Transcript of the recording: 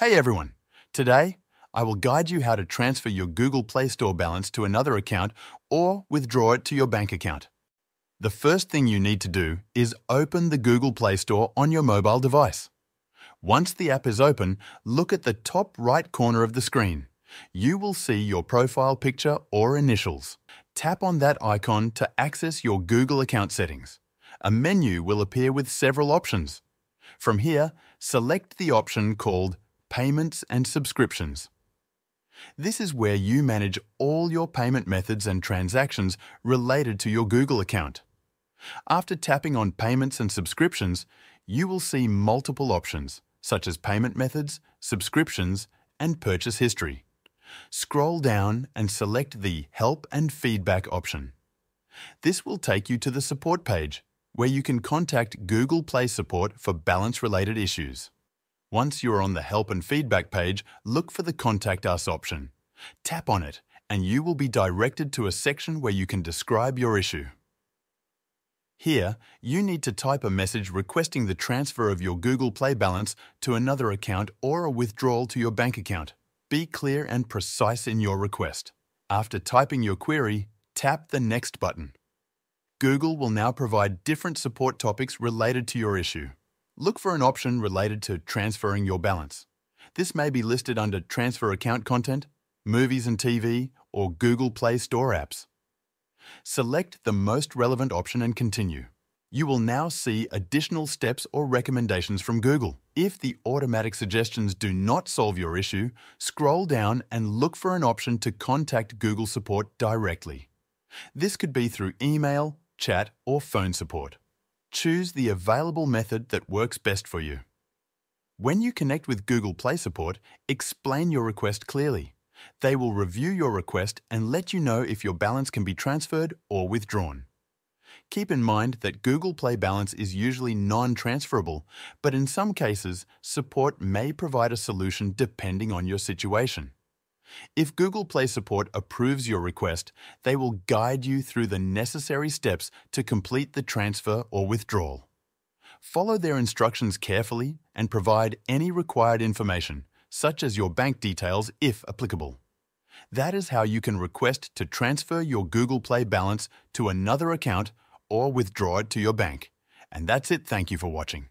Hey everyone! Today, I will guide you how to transfer your Google Play Store balance to another account or withdraw it to your bank account. The first thing you need to do is open the Google Play Store on your mobile device. Once the app is open, look at the top right corner of the screen. You will see your profile picture or initials. Tap on that icon to access your Google account settings. A menu will appear with several options. From here, select the option called Payments and Subscriptions. This is where you manage all your payment methods and transactions related to your Google account. After tapping on Payments and Subscriptions, you will see multiple options, such as payment methods, subscriptions, and purchase history. Scroll down and select the Help and Feedback option. This will take you to the support page, where you can contact Google Play Support for balance-related issues. Once you are on the Help and Feedback page, look for the Contact Us option. Tap on it and you will be directed to a section where you can describe your issue. Here, you need to type a message requesting the transfer of your Google Play balance to another account or a withdrawal to your bank account. Be clear and precise in your request. After typing your query, tap the Next button. Google will now provide different support topics related to your issue. Look for an option related to transferring your balance. This may be listed under Transfer Account Content, Movies and TV, or Google Play Store apps. Select the most relevant option and continue. You will now see additional steps or recommendations from Google. If the automatic suggestions do not solve your issue, scroll down and look for an option to contact Google Support directly. This could be through email, chat, or phone support. Choose the available method that works best for you. When you connect with Google Play Support, explain your request clearly. They will review your request and let you know if your balance can be transferred or withdrawn. Keep in mind that Google Play Balance is usually non-transferable, but in some cases, support may provide a solution depending on your situation. If Google Play Support approves your request, they will guide you through the necessary steps to complete the transfer or withdrawal. Follow their instructions carefully and provide any required information, such as your bank details if applicable. That is how you can request to transfer your Google Play balance to another account or withdraw it to your bank. And that's it. Thank you for watching.